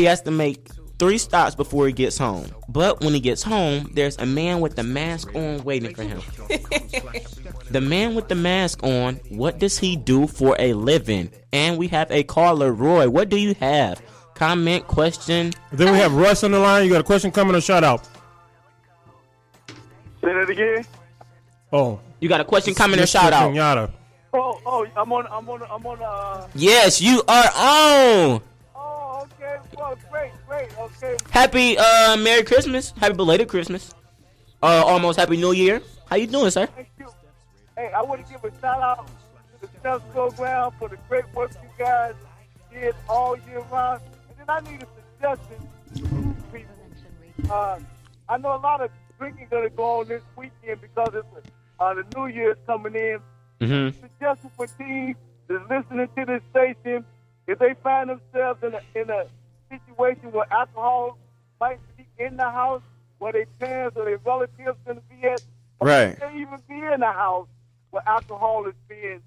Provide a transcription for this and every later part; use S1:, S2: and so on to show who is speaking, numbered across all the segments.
S1: He has to make three stops before he gets home. But when he gets home, there's a man with the mask on waiting for him. the man with the mask on, what does he do for a living? And we have a caller, Roy. What do you have? Comment, question.
S2: Then we have Russ on the line. You got a question coming or shout out?
S3: Say that again.
S2: Oh,
S1: You got a question, comment, or shout out?
S2: Kenyatta.
S3: Oh, oh, I'm on, I'm on, I'm on. Uh,
S1: Yes, you are on. Happy uh Merry Christmas. Happy belated Christmas. Uh almost Happy New Year. How you doing, sir?
S3: Thank you. Hey, I want to give a shout out to the chess program for the great work you guys did all year round. And then I need a suggestion. Uh, I know a lot of drinking going to go on this weekend because it's, uh, the New Year's coming in.
S1: Mm-hmm.
S3: suggestion for teams that's listening to this station, if they find themselves in a, in a situation where alcohol might be in the house, where their parents or their relatives going to be at, or
S1: Right.
S3: they even be in the house where alcohol is being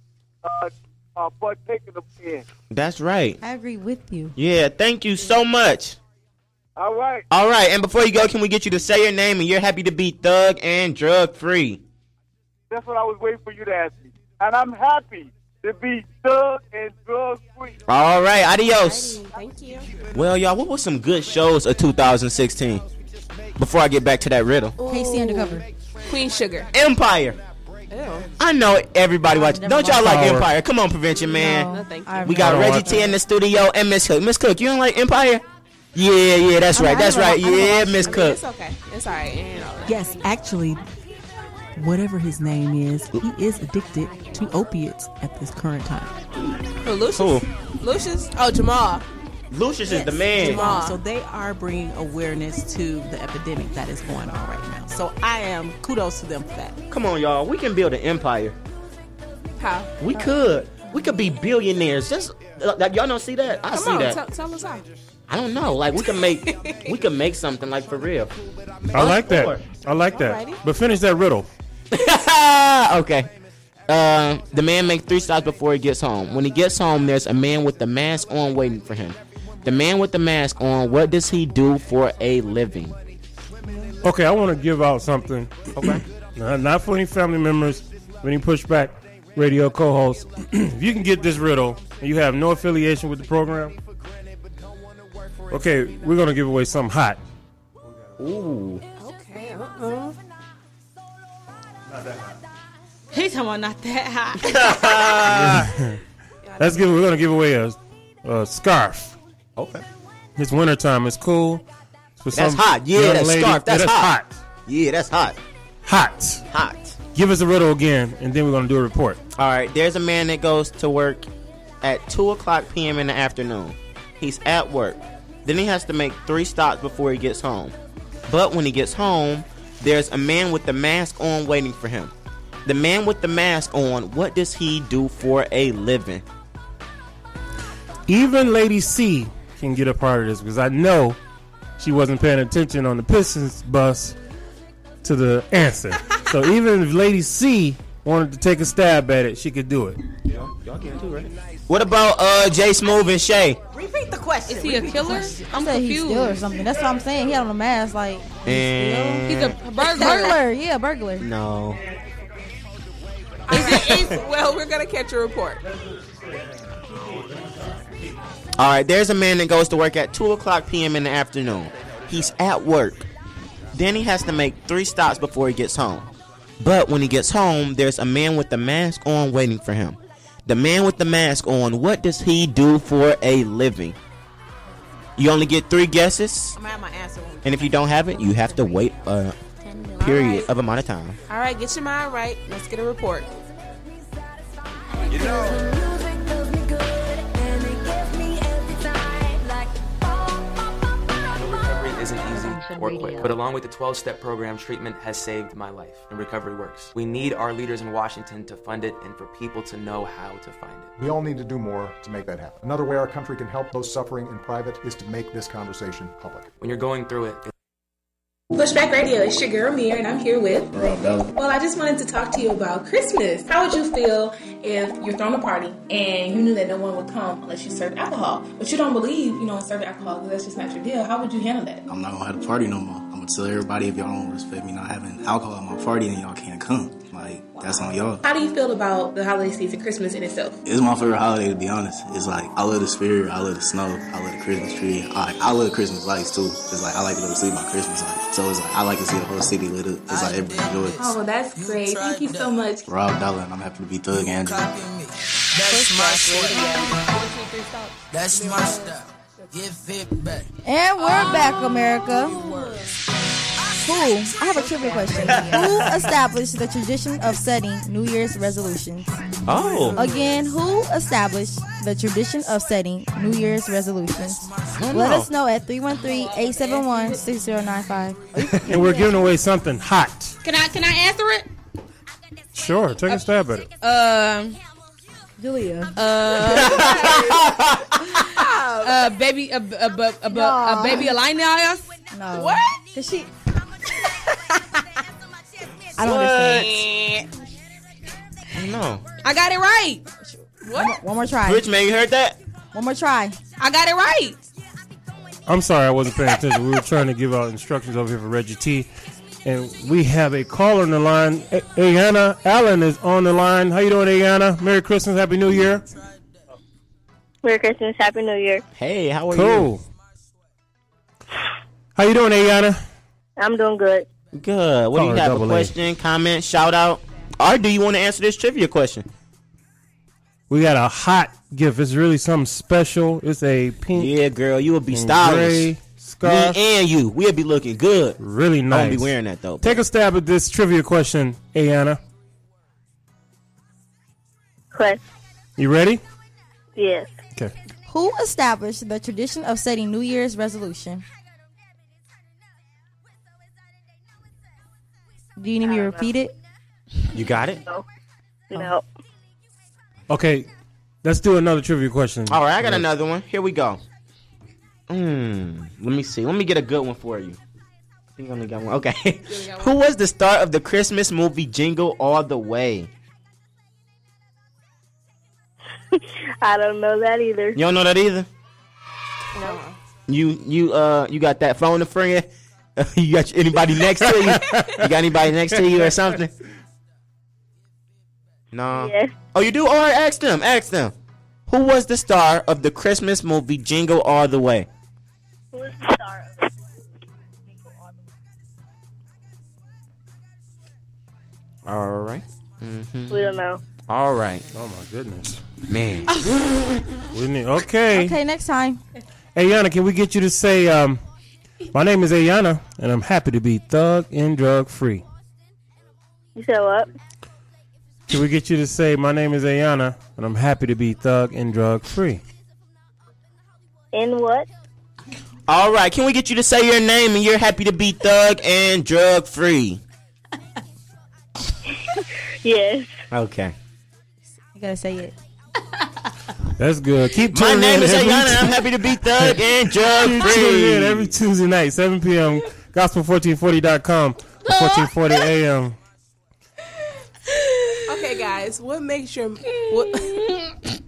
S3: uh, uh, partaken of in.
S1: That's right.
S4: I agree with you.
S1: Yeah, thank you so much.
S3: All right.
S1: All right, and before you go, can we get you to say your name and you're happy to be thug and drug free?
S3: That's what I was waiting for you to ask me. And I'm happy to be thug and drug free.
S1: All right, adios.
S5: Thank you.
S1: Well, y'all, what were some good shows of 2016? Before I get back to that riddle,
S4: K.C. Undercover.
S5: Queen Sugar.
S1: Empire.
S5: Ew.
S1: I know everybody watch. Don't y'all like
S2: watched.
S1: Empire? Come on, prevention man.
S5: No, thank you.
S1: We got Reggie T in the studio and Miss Cook. Miss Cook, you don't like Empire? Yeah, yeah, that's
S4: I
S1: right.
S4: mean, I
S1: That's right. Yeah,
S4: watched
S1: Miss
S5: I mean,
S1: Cook.
S5: it's okay. It's all right. You know.
S6: Yes, actually, whatever his name is, he is addicted to opiates at this current time.
S5: Who, Lucious?
S1: Who?
S5: Lucious? Oh, Jamal.
S1: Lucious is the man.
S5: Jamal.
S6: So they are bringing awareness to the epidemic that is going on right now. So I am kudos to them for that.
S1: Come on, y'all. We can build an empire.
S5: How?
S1: We could. We could be billionaires. Just uh, y'all don't see that. I
S5: Come
S1: see
S5: on,
S1: that.
S5: tell, tell us how.
S1: I don't know. Like we can make we can make something like for real.
S2: I like that. I like that.
S5: Alrighty.
S2: But finish that riddle.
S1: okay. Uh, the man makes three stops before he gets home. When he gets home, there's a man with the mask on waiting for him. The man with the mask on, what does he do for a living?
S2: Okay, I want to give out something.
S1: Okay.
S2: Not, not for any family members, any pushback radio co-hosts. if you can get this riddle and you have no affiliation with the program, okay, we're gonna give away something hot.
S1: Ooh.
S5: Okay. Uh-uh.
S4: He's talking about not that hot.
S2: Let's give. We're gonna give away a, a scarf.
S1: Okay.
S2: It's wintertime. It's cool. It's for
S1: That's
S2: some
S1: hot. Yeah, that
S2: lady.
S1: scarf.
S2: Yeah,
S1: That's hot.
S2: hot.
S1: Yeah, that's hot.
S2: Hot.
S1: Hot.
S2: Give us a riddle again, and then we're gonna do a report.
S1: All right. There's a man that goes to work at two o'clock p.m. in the afternoon. He's at work. Then he has to make three stops before he gets home. But when he gets home, there's a man with the mask on waiting for him. The man with the mask on, what does he do for a living?
S2: Even Lady C can get a part of this because I know she wasn't paying attention on the Pistons bus to the answer. so even if Lady C wanted to take a stab at it, she could do it.
S1: Y'all can too, right? What about uh J-Smooth and Shay?
S4: Repeat the question.
S5: Is he a killer? I'm
S4: said he's
S5: confused.
S4: still or something. That's what I'm saying. He had on a mask, like
S1: And
S5: He's a burglar.
S4: burglar. Yeah, burglar.
S1: no.
S5: Is it, is, well, we're gonna catch a report.
S1: All right, there's a man that goes to work at 2 o'clock p.m. in the afternoon. He's at work. Then he has to make three stops before he gets home. But when he gets home, there's a man with a mask on waiting for him. The man with the mask on, what does he do for a living? You only get three guesses,
S5: I'm have my answer.
S1: and if you don't have it, you have to wait a period of amount of time.
S5: All right, get your mind right. Let's get a report.
S7: Recovery isn't easy or quick, but along with the 12 step program, treatment has saved my life, and recovery works. We need our leaders in Washington to fund it and for people to know how to find it.
S8: We all need to do more to make that happen. Another way our country can help those suffering in private is to make this conversation public.
S7: When you're going through it,
S9: Pushback Radio, it's your girl Mir, and I'm here with.
S10: Rob Bella.
S9: Well, I just wanted to talk to you about Christmas. How would you feel if you're throwing a party and you knew that no one would come unless you served alcohol, but you don't believe, you know, in serving alcohol because that's just not your deal? How would you handle that?
S10: I'm not gonna have a party no more. I'm gonna tell everybody if y'all don't respect me not having alcohol at my party, then y'all can't come. Like that's on y'all.
S9: How do you feel about the holiday season, Christmas in itself?
S10: It's my favorite holiday to be honest. It's like I love the spirit, I love the snow, I love the Christmas tree. I, I love Christmas lights too. It's like I like to go to sleep by Christmas lights. So it's like I like to see the whole city lit up. It's like everybody enjoys.
S9: Oh, that's great. Thank you so much.
S10: Rob Dollar and I'm happy to be Thug Andrew.
S11: That's my style. That's my style. Give it back.
S12: And we're back, America. Who? I have a trivia question. Who established the tradition of setting New Year's resolutions?
S1: Oh.
S12: Again, who established the tradition of setting New Year's resolutions? Let
S1: know.
S12: us know at 313-871-6095.
S2: And we're giving away something hot.
S4: Can I can I answer it?
S2: Sure, take a stab at it.
S4: Um,
S12: Julia.
S4: Uh, uh, baby, a, a, a, a, a,
S12: No.
S4: baby Elias.
S12: No.
S4: What?
S12: Cause she. I don't understand.
S1: No.
S4: I got it right.
S12: What? One more try.
S1: Rich man, you heard that?
S12: One more try.
S4: I got it right.
S2: I'm sorry, I wasn't paying attention. We were trying to give out instructions over here for Reggie T. And we have a caller on the line. A- Ayana Allen is on the line. How you doing, Ayana? Merry Christmas, Happy New Year.
S13: Merry Christmas, Happy New Year.
S1: Hey, how are you?
S2: Cool. How you doing, Ayana?
S13: I'm doing good.
S1: You? Good. What do you have? A
S2: double A.
S1: question, comment, shout out? Or do you want to answer this trivia question?
S2: We got a hot gift. It's really something special. It's a pink.
S1: Yeah, girl, you will be
S2: and
S1: stylish.
S2: gray
S1: Me and you, we'll be looking good.
S2: Really nice.
S1: I
S2: nice.
S1: won't be wearing that though.
S2: Take a stab at this trivia question, Ayana.
S13: Quest.
S2: You ready?
S13: Yes.
S2: Okay.
S12: Who established the tradition of setting New Year's resolution? Do you need me to repeat it?
S1: You got it?
S13: No. No.
S2: Okay. Let's do another trivia question.
S1: All right, I got another one. Here we go. Hmm. Let me see. Let me get a good one for you. I think I only got one. Okay. Who was the star of the Christmas movie Jingle All the Way?
S13: I don't know that either.
S1: You don't know that either.
S13: No.
S1: You you uh you got that phone a friend? you got anybody next to you? You got anybody next to you or something? No.
S13: Yes.
S1: Oh, you do? All right, ask them. Ask them. Who was the star of the Christmas movie Jingle All the Way?
S13: Who was the star of Jingle
S1: All the Way? All right. Mhm.
S13: We don't know.
S1: All right.
S2: Oh my goodness,
S1: man.
S2: We need- okay.
S12: Okay, next time.
S2: Hey, Yana, can we get you to say, um, my name is Ayana, and I'm happy to be thug and drug free.
S13: You said what?
S2: Can we get you to say, my name is Ayana, and I'm happy to be thug and drug free?
S13: In what?
S1: All right. Can we get you to say your name and you're happy to be thug and drug free?
S13: Yes.
S1: Okay.
S12: You gotta say it.
S2: That's good. Keep
S1: My name
S2: in
S1: is Ayana. and I'm happy to be thug and drug
S2: Keep tuning in
S1: free.
S2: every Tuesday night, 7 p.m. Gospel1440.com, 1440 a.m.
S5: Okay, guys, what makes your what,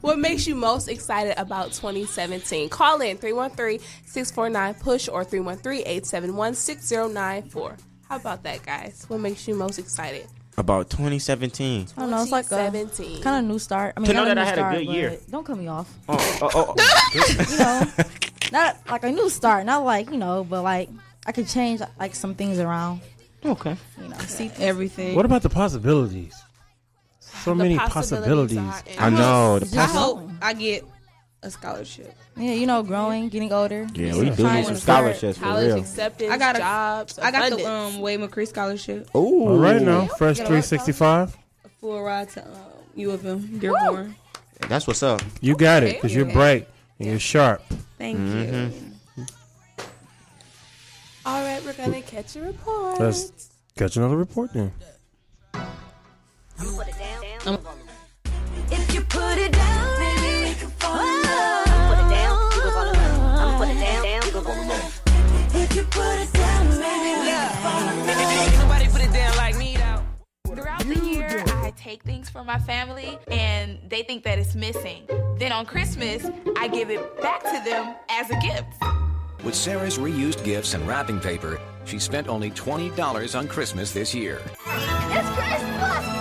S5: what makes you most excited about 2017? Call in 313-649-PUSH or 313-871-6094. How about that, guys? What makes you most excited?
S1: About 2017.
S12: I don't know. It's like a kind of new start. I mean,
S1: To know
S12: a
S1: that I
S12: new
S1: had a
S12: start,
S1: good year.
S12: Don't cut me off.
S1: Oh, oh, oh. oh.
S12: you know, not like a new start. Not like you know, but like I could change like some things around.
S1: Okay.
S12: You know,
S4: see everything.
S2: What about the possibilities? So
S4: The
S2: many
S4: possibilities
S2: possibilities.
S1: I know. The
S12: Just
S4: I hope I get a scholarship.
S12: Yeah, you know, growing, getting older.
S1: Yeah, we do need some scholarships for
S5: College
S1: real.
S5: acceptance,
S4: I got a
S5: jobs,
S4: I got the
S5: abundance.
S4: um Wade McCree scholarship.
S1: Ooh.
S2: All right now, Fresh 365.
S4: A full ride to um, U of M, Dearborn.
S1: That's what's up.
S2: You got it, because you're bright and you're sharp.
S4: Thank
S1: Mhm.
S4: you.
S5: All right, we're gonna catch a report.
S2: Let's catch another report then.
S11: If you put it down, put it down, Throughout the year, I take things
S14: from my family and they think that it's missing. Then on Christmas, I give it back to them as a gift.
S15: With Sarah's reused gifts and wrapping paper, she spent only $20 on Christmas this year.
S14: It's Christmas!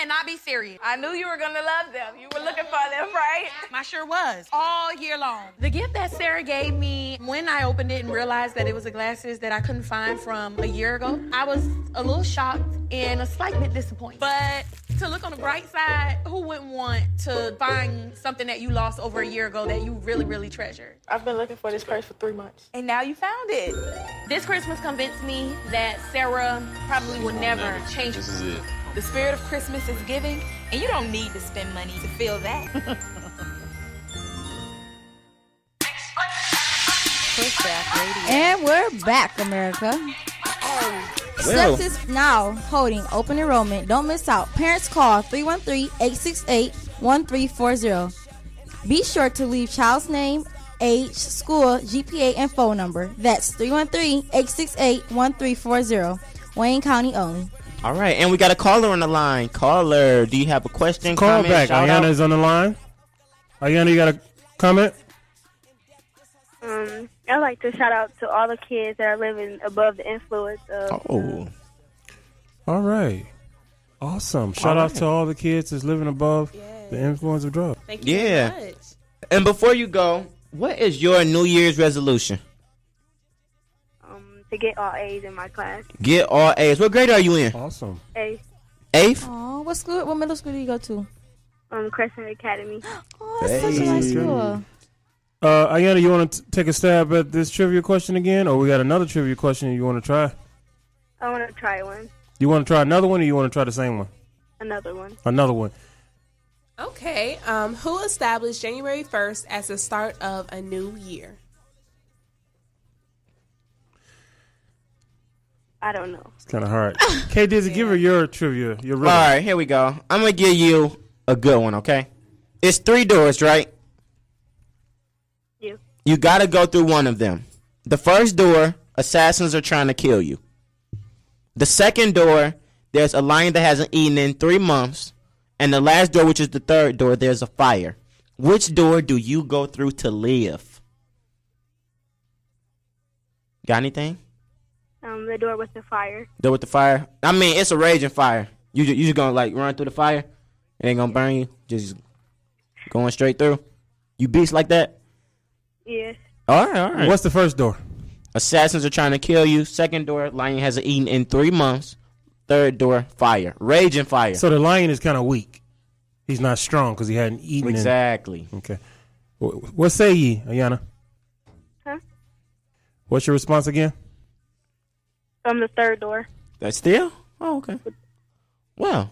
S14: You cannot be serious. I knew you were gonna love them. You were looking for them, right?
S16: I sure was. All year long.
S14: The gift that Sarah gave me when I opened it and realized that it was the glasses that I couldn't find from a year ago, I was a little shocked and a slight bit disappointed. But to look on the bright side, who wouldn't want to find something that you lost over a year ago that you really, really treasure?
S17: I've been looking for this purse for three months.
S14: And now you found it. This Christmas convinced me that Sarah probably would never change.
S18: This is it.
S14: The spirit of Christmas is giving, and you don't need to spend money to feel that.
S12: And we're back, America. Oh.
S1: Well.
S12: Steps is now holding open enrollment. Don't miss out. Parents call 313-868-1340. Be sure to leave child's name, age, school, GPA, and phone number. That's 313-868-1340. Wayne County only.
S1: All right, and we got a caller on the line. Caller, do you have a question?
S2: Call
S1: comment,
S2: back.
S1: shout
S2: Ayana
S1: out?
S2: is on the line. Ayana, you got a comment?
S13: Um, I'd like to shout out to all the kids that are living above the influence of.
S1: Oh.
S2: All right. Awesome. Shout
S1: All
S2: out
S1: right.
S2: to all the kids that's living above the influence of drugs.
S5: Thank you
S1: Yeah. And before you go, what is your New Year's resolution?
S13: To get all A's in my class.
S1: Get all A's. What grade are you in?
S2: Awesome.
S13: A.
S1: Eighth.
S12: Oh, what school? What middle school do you go to?
S13: Um, Crescent Academy.
S12: Oh, that's such a nice school.
S2: Uh, Ayana, you want to take a stab at this trivia question again, or we got another trivia question you want to try?
S13: I want to try one.
S2: You want to try another one, or you want to try the same one?
S13: Another one.
S2: Another one.
S5: Okay. Um, who established January 1st as the start of a new year?
S13: I don't know.
S2: It's kind of hard. K-Dizzy, give her your trivia. Your
S1: All
S2: riddle.
S1: right, here we go. I'm gonna give you a good one. Okay, it's three doors, right?
S13: You.
S1: You gotta go through one of them. The first door, assassins are trying to kill you. The second door, there's a lion that hasn't eaten in three months, and the last door, which is the third door, there's a fire. Which door do you go through to live? Got anything?
S13: Um, the door with the fire.
S1: Door with the fire. I mean, it's a raging fire. You ju- you just gonna like run through the fire? It ain't gonna burn you. Just going straight through. You beast like that?
S13: Yes.
S1: All right, all right.
S2: What's the first door?
S1: Assassins are trying to kill you. Second door, lion hasn't eaten in three months. Third door, fire, raging fire.
S2: So the lion is kind of weak. He's not strong because he hadn't eaten. in-
S1: Exactly.
S2: Okay. What say ye, Ayana?
S13: Huh?
S2: What's your response again?
S13: From the third door.
S1: That's still? Oh, okay. Well,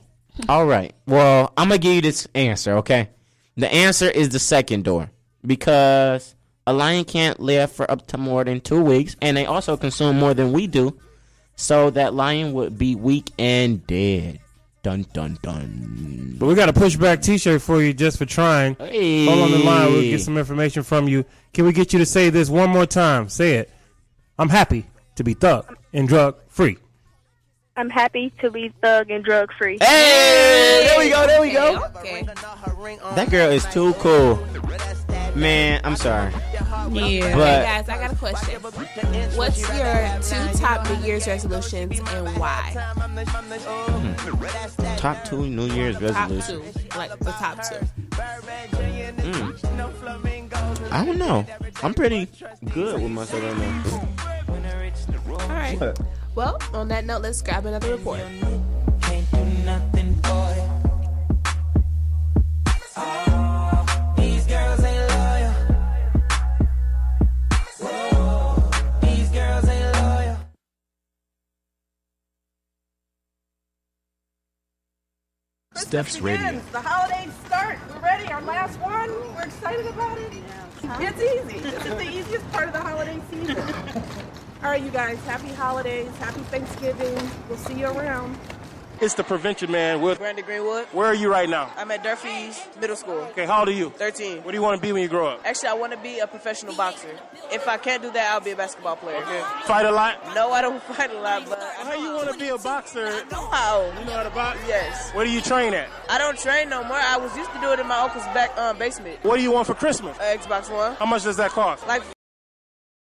S1: all right. Well, I'm gonna give you this answer. Okay, the answer is the second door because a lion can't live for up to more than two weeks, and they also consume more than we do. So that lion would be weak and dead. Dun dun dun.
S2: But we got a pushback T-shirt for you just for trying.
S1: Hey.
S2: Hold on the line. We'll get some information from you. Can we get you to say this one more time? Say it. I'm happy to be thug and drug free.
S13: I'm happy to be thug and drug free.
S1: Hey, there we go. There we go.
S5: Okay.
S1: That girl is too cool. Man, I'm sorry.
S5: Yeah.
S1: But-
S5: okay, guys, I got a question. What's your two top New Year's resolutions and why?
S1: Top two New Year's
S5: Top
S1: resolutions.
S5: two, like the top two.
S1: Mm. I don't know. I'm pretty good with myself right now.
S5: All right. Well, on that note, let's grab another report.
S11: These girls ain't loyal. Whoa, these girls ain't loyal.
S15: Steps Radio.
S16: The holidays start. We're ready. Our last one. We're excited about it. It's easy. This is the easiest part of the holiday season. All right, you guys. Happy holidays. Happy Thanksgiving. We'll see you around.
S2: It's the prevention man. With
S19: Brandon Greenwood.
S2: where are you right now?
S19: I'm at Durfee's Middle School.
S2: Okay, how old are you?
S19: 13.
S2: What do you want to be when you grow up?
S19: Actually, I want to be a professional boxer. If I can't do that, I'll be a basketball player.
S2: Fight a lot.
S19: No, I don't fight a lot, but I'm
S2: how you want to be a boxer?
S19: No how?
S2: You know how to box?
S19: Yes.
S2: Where do you train at?
S19: I don't train no more. I was used to do it in my uncle's back um, basement.
S2: What do you want for Christmas?
S19: Uh, Xbox One.
S2: How much does that cost?
S19: Like